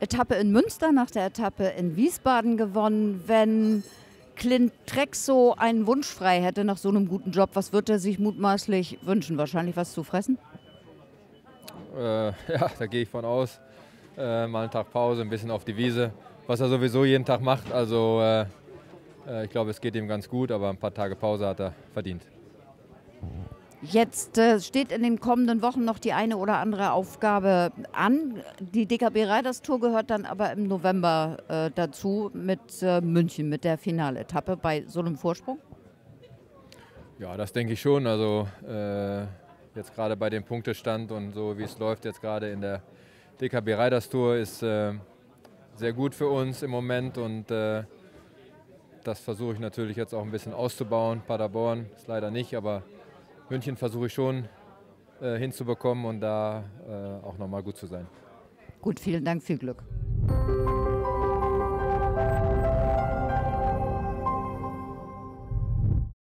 Etappe in Münster, nach der Etappe in Wiesbaden gewonnen. Wenn Clint Trexo einen Wunsch frei hätte nach so einem guten Job, was würde er sich mutmaßlich wünschen? Wahrscheinlich was zu fressen? Äh, ja, da gehe ich von aus. Äh, mal einen Tag Pause, ein bisschen auf die Wiese, was er sowieso jeden Tag macht. Also äh, äh ich glaube, es geht ihm ganz gut, aber ein paar Tage Pause hat er verdient. Jetzt äh, steht in den kommenden Wochen noch die eine oder andere Aufgabe an. Die DKB Riders Tour gehört dann aber im November äh, dazu mit äh, München, mit der Finaletappe bei so einem Vorsprung? Ja, das denke ich schon. Also äh, jetzt gerade bei dem Punktestand und so wie es läuft jetzt gerade in der DKB Riders Tour ist äh, sehr gut für uns im Moment und äh, das versuche ich natürlich jetzt auch ein bisschen auszubauen. Paderborn ist leider nicht, aber München versuche ich schon äh, hinzubekommen und da äh, auch nochmal gut zu sein. Gut, vielen Dank, viel Glück.